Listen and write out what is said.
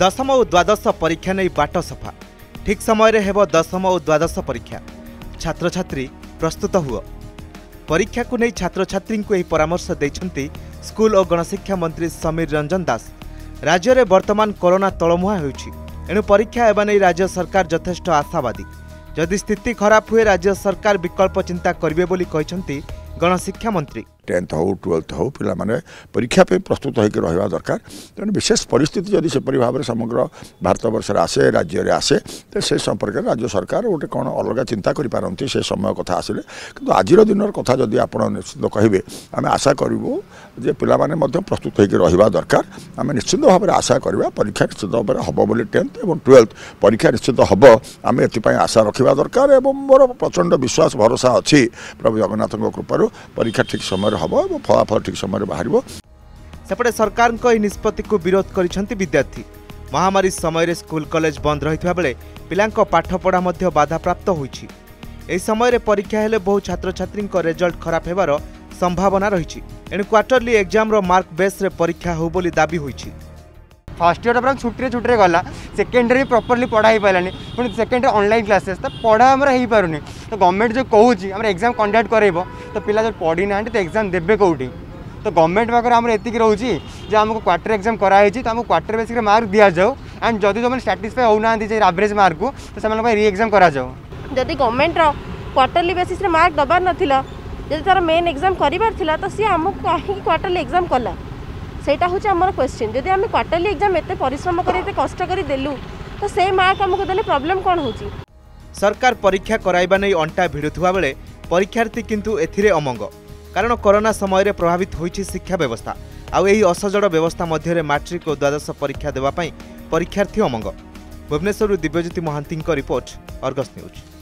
ଦଶମ ଓ ଦ୍ୱାଦଶ ପରୀକ୍ଷା ନେଇ ବାଟ ସଫା ଠିକ୍ ସମୟରେ ହେବ ଦଶମ ଓ ଦ୍ୱାଦଶ ପରୀକ୍ଷା ଛାତ୍ରଛାତ୍ରୀ ପ୍ରସ୍ତୁତ ହୁଅ ପରୀକ୍ଷାକୁ ନେଇ ଛାତ୍ରଛାତ୍ରୀଙ୍କୁ ଏହି ପରାମର୍ଶ ଦେଇଛନ୍ତି ସ୍କୁଲ ଓ ଗଣଶିକ୍ଷା ମନ୍ତ୍ରୀ ସମୀର ରଞ୍ଜନ ଦାସ ରାଜ୍ୟରେ ବର୍ତ୍ତମାନ କରୋନା ତଳମୁହାଁ ହେଉଛି ଏଣୁ ପରୀକ୍ଷା ହେବା ନେଇ ରାଜ୍ୟ ସରକାର ଯଥେଷ୍ଟ ଆଶାବାଦୀ ଯଦି ସ୍ଥିତି ଖରାପ ହୁଏ ରାଜ୍ୟ ସରକାର ବିକଳ୍ପ ଚିନ୍ତା କରିବେ ବୋଲି କହିଛନ୍ତି ଗଣଶିକ୍ଷା ମନ୍ତ୍ରୀ টেন্থ হো টুয়েলথ হো ପିଲାମାନେ ପରୀକ୍ଷା ପାଇଁ ପ୍ରସ୍ତୁତ ହୋଇକି ରହିବା ଦରକାର ତେଣୁ ବିଶେଷ ପରିସ୍ଥିତି ଯଦି ସେପରି ଭାବରେ ସମଗ୍ର ଭାରତବର୍ଷରେ ଆସେ ରାଜ୍ୟରେ ଆସେ ତ ସେ ସମ୍ପର୍କରେ ରାଜ୍ୟ ସରକାର ଗୋଟେ କ'ଣ ଅଲଗା ଚିନ୍ତା କରିପାରନ୍ତି ସେ ସମୟ କଥା ଆସିଲେ କିନ୍ତୁ ଆଜିର ଦିନର କଥା ଯଦି ଆପଣ ନିଶ୍ଚିତ କହିବେ ଆମେ ଆଶା କରିବୁ ଯେ ପିଲାମାନେ ମଧ୍ୟ ପ୍ରସ୍ତୁତ ହୋଇକି ରହିବା ଦରକାର ଆମେ ନିଶ୍ଚିତ ଭାବରେ ଆଶା କରିବା ପରୀକ୍ଷା ନିଶ୍ଚିତ ଭାବରେ ହେବ ବୋଲି ଟେନ୍ଥ ଏବଂ ଟୁଏଲ୍ଥ ପରୀକ୍ଷା ନିଶ୍ଚିତ ହେବ ଆମେ ଏଥିପାଇଁ ଆଶା ରଖିବା ଦରକାର ଏବଂ ମୋର ପ୍ରଚଣ୍ଡ ବିଶ୍ୱାସ ଭରସା ଅଛି ପ୍ରଭୁ ଜଗନ୍ନାଥଙ୍କ କୃପାରୁ ପରୀକ୍ଷା ଠିକ୍ ସମୟରେ সুন্দর হব এবং ফলাফল ঠিক সময়ে বাহার সেপটে সরকার এই নিষ্পতি বিরোধ করেছেন বিদ্যার্থী মহামারী সময়ের স্কুল কলেজ বন্ধ রয়েছে পিলা পাঠপড়া বাধাপ্রাপ্ত হয়েছে এই সময়ের পরীক্ষা হলে বহু ছাত্রছাত্রী রেজল্ট খারাপ হবার সম্ভাবনা রয়েছে এণু কোয়ার্টরলি এক্সাম্র মার্ক বেস্রে পরীক্ষা হো বলে দাবি হয়েছে फर्स्ट इयर पूरा छुट्टी छुट्टी गला सेकेंड इयर भी प्रपर्ली पढ़ाई पारे पुणी सेकेंड अनल क्लासेस तो पढ़ा आम हो पार नहीं तो गवर्नमेंट जो कहूँ आम एक्जाम कंडक्ट कर तो पिला जो पढ़ी ना तो एक्जाम देते कौटी तो गवर्नमेंट पाकर आम एत रोज आमको क्वार्टर एक्जाम कराई तो आम क्वार्टर बेसिक मार्क दि जाऊ एंड जदि जो साटिसफाए होना आवरेज मार्क तो से रीएक्जाम कराओ जदि गवर्नमेंट र्वाटरली बेसीस मार्क दबार ना जब तरह मेन एक्जाम कर सी आमको कहीं क्वार्टरली एग्जाम कला ସେଇଟା ହେଉଛି ଆମର କ୍ୱେଶ୍ଚିନ୍ ଯଦି ଆମେ କ୍ୱାର୍ଟରଲି ଏକ୍ଜାମ୍ ଏତେ ପରିଶ୍ରମ କରି ଏତେ କଷ୍ଟ କରି ଦେଲୁ ତ ସେ ମାର୍କ ଆମକୁ ଦେଲେ ପ୍ରୋବ୍ଲେମ୍ କ'ଣ ହେଉଛି ସରକାର ପରୀକ୍ଷା କରାଇବା ନେଇ ଅଣ୍ଟା ଭିଡ଼ୁଥିବା ବେଳେ ପରୀକ୍ଷାର୍ଥୀ କିନ୍ତୁ ଏଥିରେ ଅମଙ୍ଗ କାରଣ କରୋନା ସମୟରେ ପ୍ରଭାବିତ ହୋଇଛି ଶିକ୍ଷା ବ୍ୟବସ୍ଥା ଆଉ ଏହି ଅସଜଡ଼ ବ୍ୟବସ୍ଥା ମଧ୍ୟରେ ମାଟ୍ରିକ୍ ଓ ଦ୍ୱାଦଶ ପରୀକ୍ଷା ଦେବା ପାଇଁ ପରୀକ୍ଷାର୍ଥୀ ଅମଙ୍ଗ ଭୁବନେଶ୍ୱରରୁ ଦିବ୍ୟଜ୍ୟୋତି ମହାନ୍ତିଙ୍କ ରିପୋର୍ଟ ଅର୍ଗସ୍ ନ୍ୟୁଜ୍